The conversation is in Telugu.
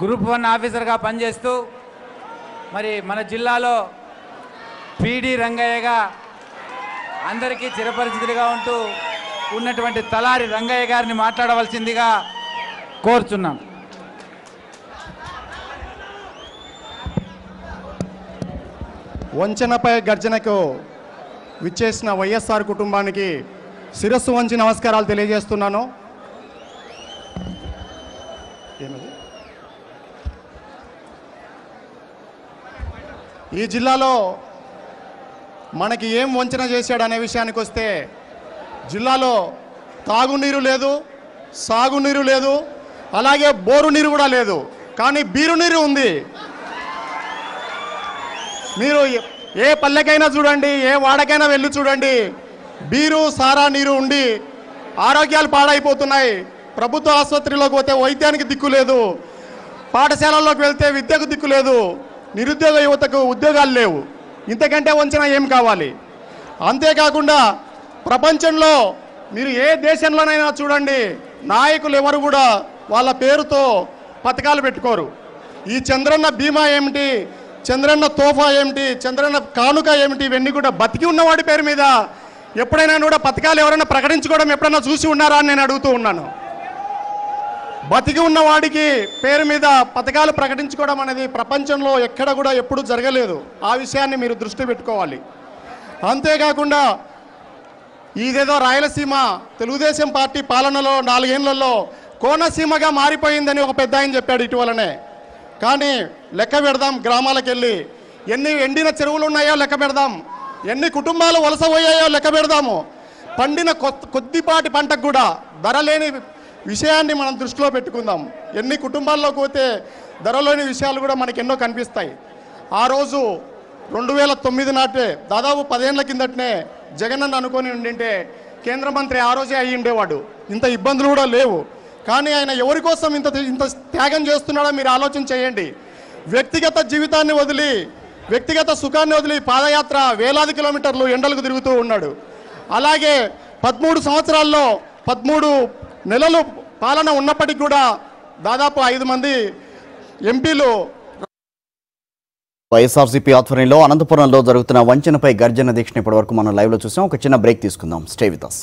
గ్రూప్ వన్ ఆఫీసర్గా పనిచేస్తూ మరి మన జిల్లాలో పీడి రంగయ్యగా అందరికీ చిరపరిచితులుగా ఉంటూ ఉన్నటువంటి తలారి రంగయ్య గారిని మాట్లాడవలసిందిగా కోరుచున్నాం. వంచనపై గర్జనకు విచ్చేసిన వైఎస్ఆర్ కుటుంబానికి శిరస్సు వంచి నమస్కారాలు తెలియజేస్తున్నాను. ఈ జిల్లాలో మనకి ఏం వంచన చేశాడు అనే విషయానికి వస్తే జిల్లాలో తాగునీరు లేదు సాగునీరు లేదు అలాగే బోరు నీరు కూడా లేదు కానీ బీరు నీరు ఉంది. మీరు ఏ- పల్లెకైనా చూడండి ఏ వాడకైనా వెళ్ళి చూడండి బీరు సారా నీరు ఉండి ఆరోగ్యాలు పాడైపోతున్నాయి. ప్రభుత్వ ఆసుపత్రిలోకి పోతే వైద్యానికి దిక్కు లేదు. పాఠశాలల్లోకి వెళ్తే విద్యకు దిక్కు లేదు. నిరుద్యోగ యువతకు ఉద్యోగాలు లేవు. ఇంతకంటే వంచన ఏం కావాలి? అంతేకాకుండా ప్రపంచంలో మీరు ఏ దేశంలోనైనా చూడండి నాయకులు ఎవరు కూడా వాళ్ళ పేరుతో పథకాలు పెట్టుకోరు. ఈ చంద్రన్న బీమా ఏమిటి? చంద్రన్న తోఫా ఏమిటి? చంద్రన్న కానుక ఏమిటి? ఇవన్నీ కూడా బతికి ఉన్నవాడి పేరు మీద ఎప్పుడైనా కూడా పథకాలు ఎవరైనా ప్రకటించుకోవడం ఎప్పుడైనా చూసి ఉన్నారా అని నేను అడుగుతూ ఉన్నాను. బతికి ఉన్నవాడికి పేరు మీద పథకాలు ప్రకటించుకోవడం అనేది ప్రపంచంలో ఎక్కడ కూడా ఎప్పుడు జరగలేదు. ఆ విషయాన్ని మీరు దృష్టి పెట్టుకోవాలి. అంతేకాకుండా ఇదేదో రాయలసీమ తెలుగుదేశం పార్టీ పాలనలో నాలుగేళ్ళలో కోనసీమగా మారిపోయిందని ఒక పెద్ద ఆయన చెప్పాడు ఇటీవలనే. కానీ లెక్క పెడదాం గ్రామాలకు వెళ్ళి ఎన్ని ఎండిన చెరువులు ఉన్నాయో లెక్క పెడదాం. ఎన్ని కుటుంబాలు వలస పోయాయో లెక్క పెడదాము. పండిన కొత్త కొద్దిపాటి పంటకు కూడా ధర లేని విషయాన్ని మనం దృష్టిలో పెట్టుకుందాం. ఎన్ని కుటుంబాల్లో పోతే ధరలోని విషయాలు కూడా మనకి ఎన్నో కనిపిస్తాయి. ఆ రోజు రెండు వేల తొమ్మిది నాటే దాదాపు పదేళ్ళ కిందటనే జగన్ అనుకొని ఉండింటే కేంద్ర మంత్రి ఆ రోజే అయ్యి ఉండేవాడు. ఇంత ఇబ్బందులు కూడా లేవు. కానీ ఆయన ఎవరి కోసం ఇంత ఇంత త్యాగం చేస్తున్నాడో మీరు ఆలోచన చేయండి. వ్యక్తిగత జీవితాన్ని వదిలి వ్యక్తిగత సుఖాన్ని వదిలి పాదయాత్ర వేలాది కిలోమీటర్లు ఎండలకు తిరుగుతూ ఉన్నాడు. అలాగే పదమూడు సంవత్సరాల్లో పదమూడు నెలలు పాలన ఉన్నప్పటికీ కూడా దాదాపు ఐదు మంది ఎంపీలు వైఎస్ఆర్సీపీ ఆధ్వర్యంలో అనంతపురంలో జరుగుతున్న వంచనపై గర్జన దీక్షను ఇప్పటివరకు మనం లైవ్లో చూసాం. ఒక చిన్న బ్రేక్ తీసుకుందాం. Stay with us